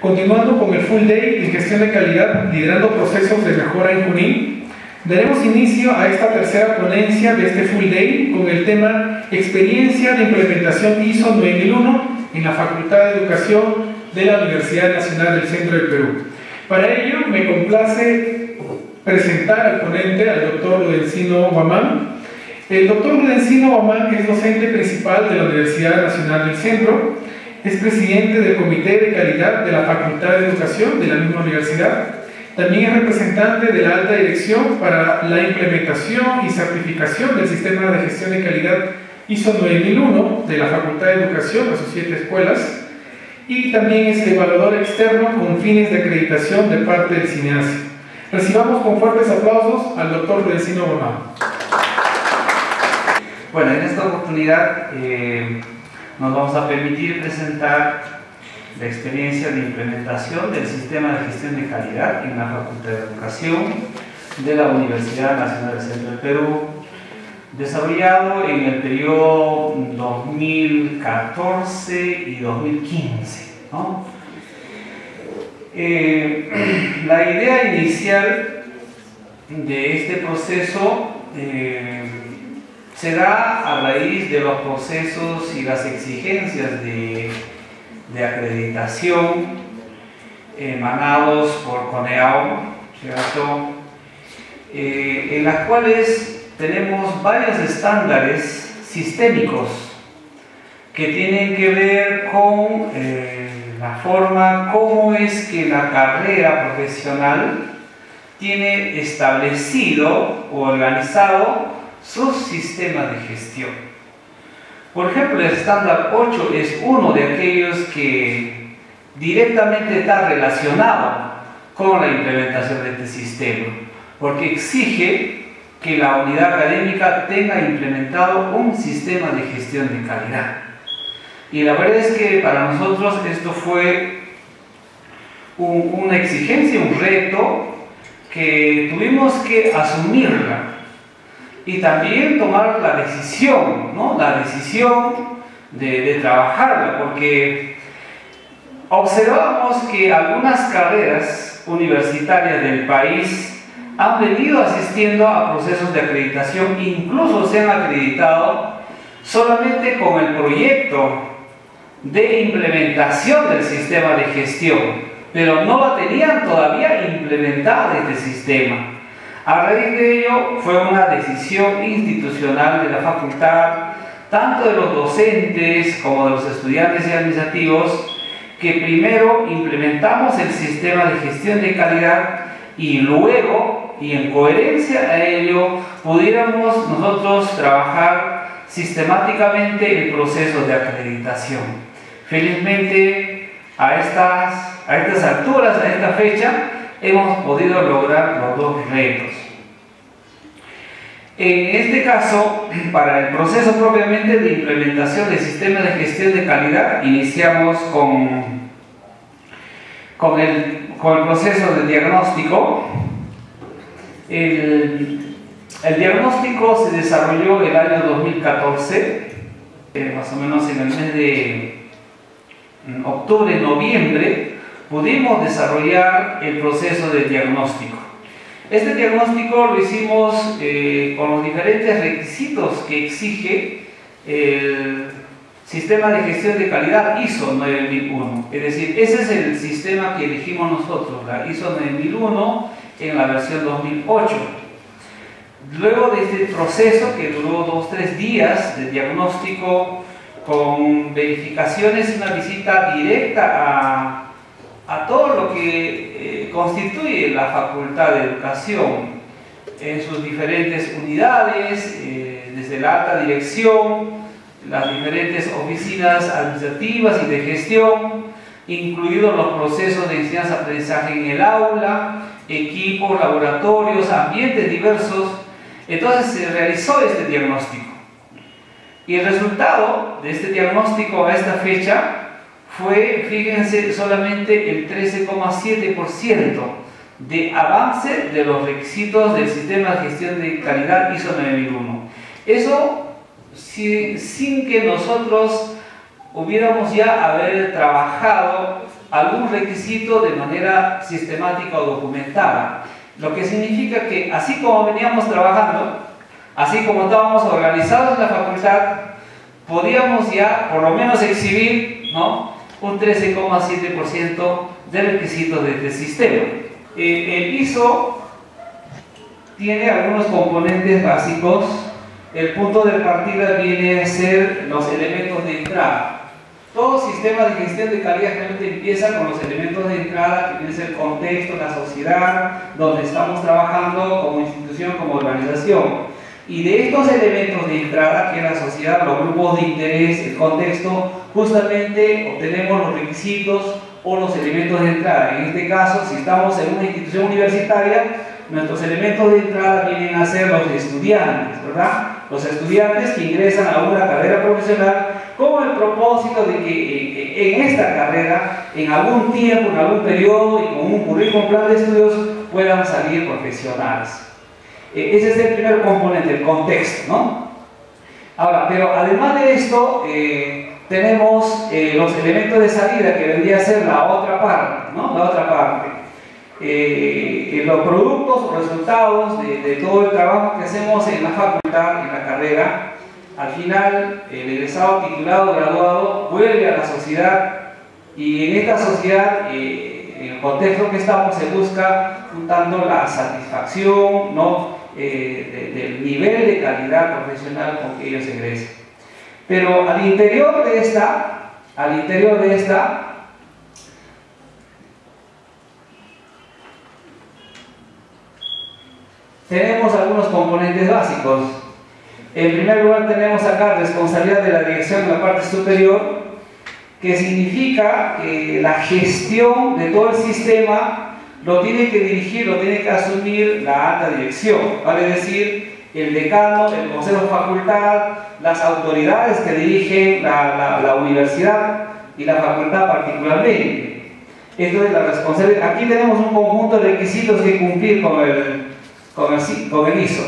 Continuando con el Full Day en gestión de calidad, liderando procesos de mejora en Junín, daremos inicio a esta tercera ponencia de este Full Day con el tema Experiencia de implementación ISO 9001 en la Facultad de Educación de la Universidad Nacional del Centro del Perú. Para ello me complace presentar al ponente, al doctor Ludencino Guamán. El doctor Ludencino Guamán es docente principal de la Universidad Nacional del Centro, es presidente del Comité de Calidad de la Facultad de Educación de la misma universidad, también es representante de la alta dirección para la implementación y certificación del sistema de gestión de calidad ISO 9001 de la Facultad de Educación a sus siete escuelas y también es evaluador externo con fines de acreditación de parte del cineasta. Recibamos con fuertes aplausos al doctor Rudecino Bonao. Bueno, en esta oportunidad eh, nos vamos a permitir presentar la experiencia de implementación del sistema de gestión de calidad en la Facultad de Educación de la Universidad Nacional del Centro del Perú, desarrollado en el periodo 2014 y 2015. Eh, la idea inicial de este proceso eh, se da a raíz de los procesos y las exigencias de, acreditación emanados por CONEAU, ¿cierto? Eh, en las cuales tenemos varios estándares sistémicos que tienen que ver con eh, la forma, cómo es que la carrera profesional tiene establecido o organizado su sistema de gestión. Por ejemplo, el estándar 8 es uno de aquellos que directamente está relacionado con la implementación de este sistema, porque exige que la unidad académica tenga implementado un sistema de gestión de calidad. Y la verdad es que para nosotros esto fue una exigencia, un reto que tuvimos que asumirla y también tomar la decisión, ¿no? la decisión de, de trabajarla, porque observamos que algunas carreras universitarias del país han venido asistiendo a procesos de acreditación, incluso se han acreditado solamente con el proyecto de implementación del sistema de gestión, pero no la tenían todavía implementada este sistema. A raíz de ello fue una decisión institucional de la facultad, tanto de los docentes como de los estudiantes y administrativos, que primero implementamos el sistema de gestión de calidad y luego, y en coherencia a ello, pudiéramos nosotros trabajar sistemáticamente el proceso de acreditación. Felizmente, a estas, a estas alturas, a esta fecha, hemos podido lograr los dos retos. En este caso, para el proceso propiamente de implementación del sistema de gestión de calidad, iniciamos con, con, el, con el proceso de diagnóstico. El, el diagnóstico se desarrolló el año 2014, eh, más o menos en el mes de octubre, noviembre, pudimos desarrollar el proceso de diagnóstico. Este diagnóstico lo hicimos eh, con los diferentes requisitos que exige el sistema de gestión de calidad ISO 9001. Es decir, ese es el sistema que elegimos nosotros, la ISO 9001 en la versión 2008. Luego de este proceso que duró dos, tres días de diagnóstico con verificaciones y una visita directa a todo lo que eh, constituye la Facultad de Educación en sus diferentes unidades, eh, desde la alta dirección, las diferentes oficinas administrativas y de gestión, incluidos los procesos de enseñanza-aprendizaje en el aula, equipos, laboratorios, ambientes diversos. Entonces se realizó este diagnóstico. Y el resultado de este diagnóstico a esta fecha fue, fíjense, solamente el 13,7% de avance de los requisitos del sistema de gestión de calidad ISO 9001. Eso sin, sin que nosotros hubiéramos ya haber trabajado algún requisito de manera sistemática o documentada. Lo que significa que así como veníamos trabajando, así como estábamos organizados en la facultad, podíamos ya por lo menos exhibir ¿no? Un 13,7% de requisitos de este sistema. Eh, el ISO tiene algunos componentes básicos. El punto de partida viene a ser los elementos de entrada. Todo sistema de gestión de calidad realmente empieza con los elementos de entrada, que ser el contexto, la sociedad, donde estamos trabajando como institución, como organización. Y de estos elementos de entrada, que la sociedad, los grupos de interés, el contexto, justamente obtenemos los requisitos o los elementos de entrada. En este caso, si estamos en una institución universitaria, nuestros elementos de entrada vienen a ser los estudiantes, ¿verdad? Los estudiantes que ingresan a una carrera profesional con el propósito de que en esta carrera, en algún tiempo, en algún periodo y con un currículum plan de estudios, puedan salir profesionales. E, ese es el primer componente, el contexto, ¿no? Ahora, pero además de esto, eh, tenemos eh, los elementos de salida que vendría a ser la otra parte, ¿no? La otra parte. Eh, los productos o resultados de, todo el trabajo que hacemos en la facultad, en la carrera, al final el egresado titulado graduado vuelve a la sociedad y en esta sociedad, en el contexto que estamos, se busca juntando la satisfacción ¿no? Eh, del nivel de calidad profesional con que ellos egresen. Pero al interior de esta, al interior de esta, tenemos algunos componentes básicos. En primer lugar tenemos acá responsabilidad de la dirección en la parte superior, que significa que la gestión de todo el sistema lo tiene que dirigir, lo tiene que asumir la alta dirección, vale decir, el decano, el consejo de facultad, las autoridades que dirigen la, la, universidad y la facultad particularmente. Esto es la responsabilidad. Aquí tenemos un conjunto de requisitos que cumplir con el, con el, con el ISO.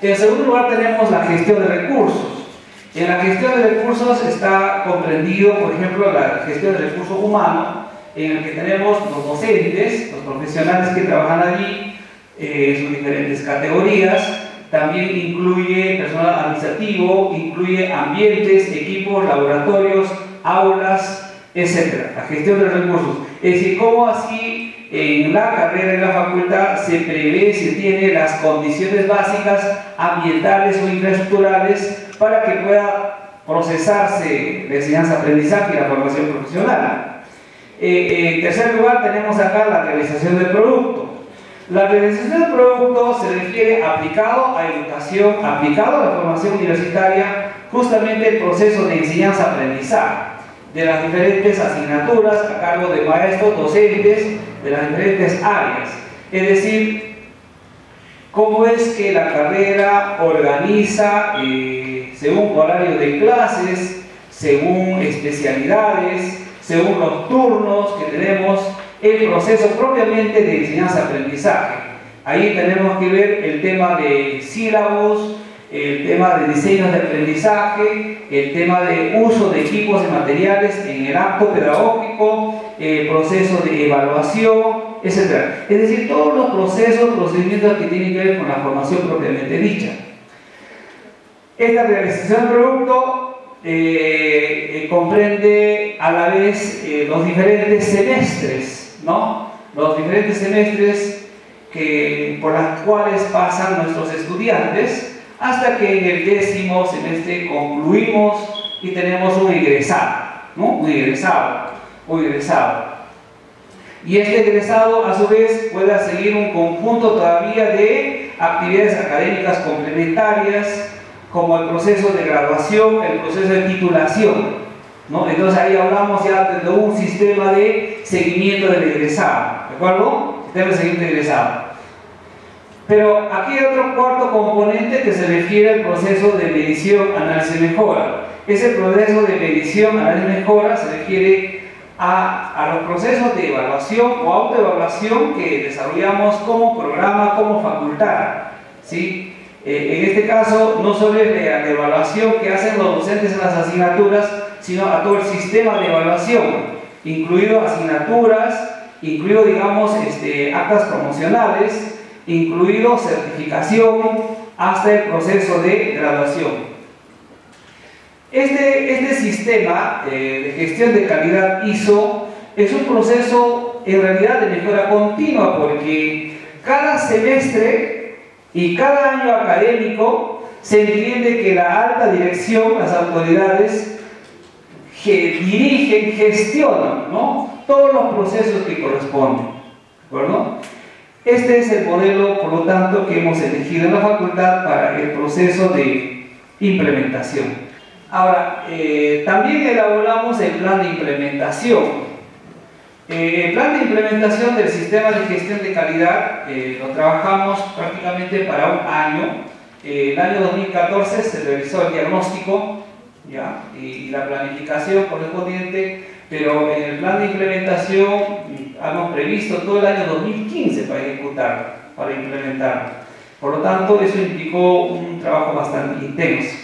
En segundo lugar tenemos la gestión de recursos. En la gestión de recursos está comprendido, por ejemplo, la gestión de recursos humanos, en el que tenemos los docentes, los profesionales que trabajan allí, eh, sus diferentes categorías, también incluye personal administrativo, incluye ambientes, equipos, laboratorios, aulas, etc. La gestión de recursos. Es decir, cómo así en la carrera, en la facultad, se prevé, se tiene las condiciones básicas ambientales o infraestructurales para que pueda procesarse la enseñanza-aprendizaje y la formación profesional. Eh, en tercer lugar, tenemos acá la realización del producto. La realización del producto se refiere aplicado a educación, aplicado a la formación universitaria, justamente el proceso de enseñanza-aprendizaje de las diferentes asignaturas a cargo de maestros, docentes, de las diferentes áreas. Es decir, cómo es que la carrera organiza eh, según horario de clases, según especialidades, según los turnos que tenemos, el proceso propiamente de enseñanza-aprendizaje. Ahí tenemos que ver el tema de sílabos, el tema de diseños de aprendizaje, el tema de uso de equipos y materiales en el acto pedagógico, el proceso de evaluación, etc. Es decir, todos los procesos, procedimientos que tienen que ver con la formación propiamente dicha. Esta realización del producto eh, eh, comprende a la vez eh, los diferentes semestres, ¿no? Los diferentes semestres que, por los cuales pasan nuestros estudiantes hasta que en el décimo semestre concluimos y tenemos un egresado, ¿no? Un egresado, un egresado. Y este egresado a su vez pueda seguir un conjunto todavía de actividades académicas complementarias como el proceso de graduación, el proceso de titulación. ¿no? Entonces ahí hablamos ya de un sistema de seguimiento del egresado, ¿de acuerdo? Sistema de seguimiento del egresado. Pero aquí hay otro cuarto componente que se refiere al proceso de medición, análisis y mejora. Ese proceso de medición, análisis y mejora se refiere a, a, los procesos de evaluación o autoevaluación que desarrollamos como programa, como facultad. ¿sí? Eh, en este caso, no solo es la evaluación que hacen los docentes en las asignaturas, sino a todo el sistema de evaluación. incluido asignaturas, incluido, digamos, este, actas promocionales, incluido certificación, hasta el proceso de graduación. Este, este sistema eh, de gestión de calidad ISO es un proceso en realidad de mejora continua porque cada semestre y cada año académico se entiende que la alta dirección, las autoridades, dirigen, gestionan ¿no? todos los procesos que corresponden. Este es el modelo, por lo tanto, que hemos elegido en la facultad para el proceso de implementación. Ahora, eh, también elaboramos el plan de implementación. Eh, el plan de implementación del sistema de gestión de calidad eh, lo trabajamos prácticamente para un año. el año 2014 se realizó el diagnóstico ¿ya? y la planificación correspondiente, pero en el plan de implementación mm, hemos previsto todo el año 2015 para ejecutarlo, para implementarlo. Por lo tanto, eso implicó un trabajo bastante intenso.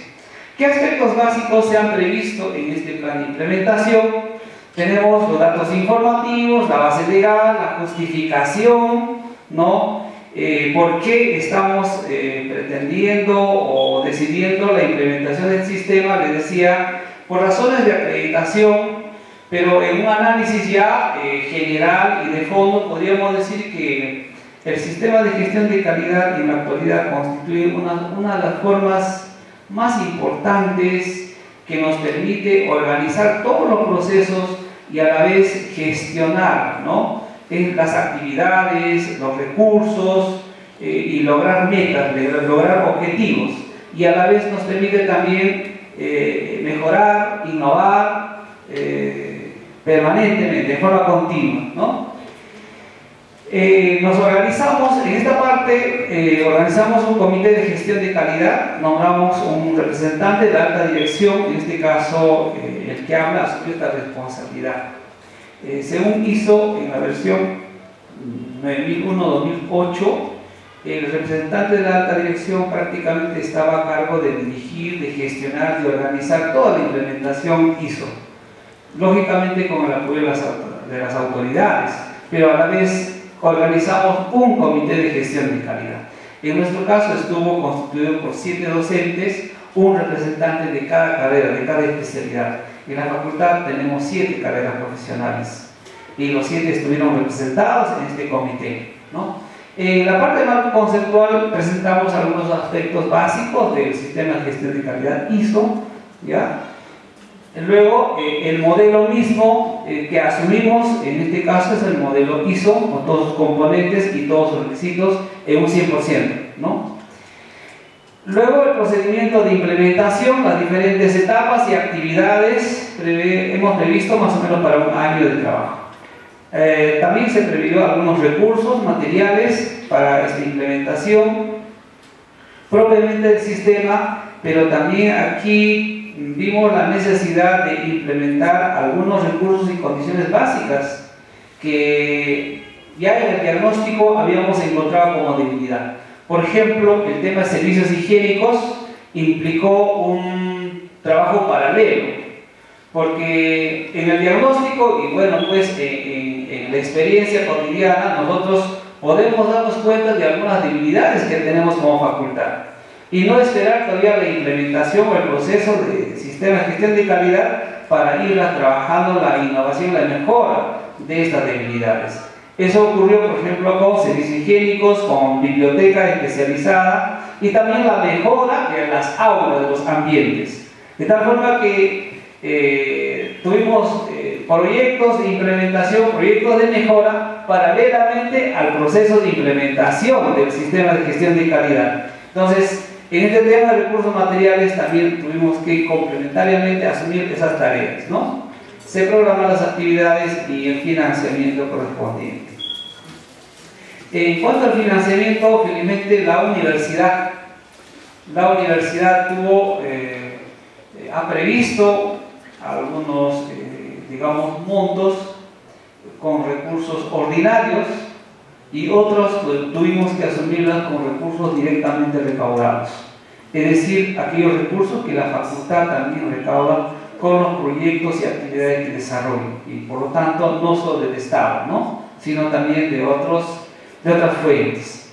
¿Qué aspectos básicos se han previsto en este plan de implementación? Tenemos los datos informativos, la base legal, la justificación, ¿no? Eh, ¿Por qué estamos eh, pretendiendo o decidiendo la implementación del sistema? Les decía, por razones de acreditación, pero en un análisis ya eh, general y de fondo podríamos decir que el sistema de gestión de calidad en la actualidad constituye una, una de las formas más importantes que nos permite organizar todos los procesos y a la vez gestionar ¿no? las actividades, los recursos eh, y lograr metas, lograr objetivos. Y a la vez nos permite también eh, mejorar, innovar eh, permanentemente, de forma continua. ¿no? Eh, nos organizamos, en esta parte, eh, organizamos un comité de gestión de calidad, nombramos un representante de alta dirección, en este caso eh, el que habla sobre esta responsabilidad. según hizo en la versión 9001-2008, el representante de la alta dirección prácticamente estaba a cargo de dirigir, de gestionar, de organizar toda la implementación ISO, lógicamente con el apoyo de las autoridades, pero a la vez organizamos un comité de gestión de calidad. En nuestro caso estuvo constituido por siete docentes, un representante de cada carrera, de cada especialidad. En la facultad tenemos siete carreras profesionales y los siete estuvieron representados en este comité. ¿no? En la parte más conceptual presentamos algunos aspectos básicos del sistema de gestión de calidad ISO, ¿ya? Luego, eh, el modelo mismo eh, que asumimos, en este caso es el modelo ISO, con todos sus componentes y todos sus requisitos en un 100%. ¿no? Luego, el procedimiento de implementación, las diferentes etapas y actividades, hemos previsto más o menos para un año de trabajo. Eh, también se previó algunos recursos materiales para esta implementación, propiamente del sistema, pero también aquí vimos la necesidad de implementar algunos recursos y condiciones básicas que ya en el diagnóstico habíamos encontrado como debilidad. Por ejemplo, el tema de servicios higiénicos implicó un trabajo paralelo, porque en el diagnóstico y bueno, pues en, la experiencia cotidiana nosotros podemos darnos cuenta de algunas debilidades que tenemos como facultad y no esperar todavía la implementación o el proceso de sistema de gestión de calidad para ir trabajando la innovación, la mejora de estas debilidades. Eso ocurrió, por ejemplo, con servicios higiénicos, con biblioteca especializada y también la mejora de las aulas, de los ambientes. De tal forma que eh, tuvimos eh, proyectos de implementación, proyectos de mejora paralelamente al proceso de implementación del sistema de gestión de calidad. Entonces, en este tema de recursos materiales también tuvimos que complementariamente asumir esas tareas, ¿no? Se programan las actividades y el financiamiento correspondiente. En cuanto al financiamiento, felizmente la universidad, la universidad tuvo, eh, ha previsto algunos, eh, digamos, montos con recursos ordinarios y otros pues, tuvimos que asumirlas con recursos directamente recaudados. Es decir, aquellos recursos que la facultad también recauda con los proyectos y actividades que desarrollan. Y por lo tanto, no solo del Estado, ¿no? sino también de, otros, de otras fuentes.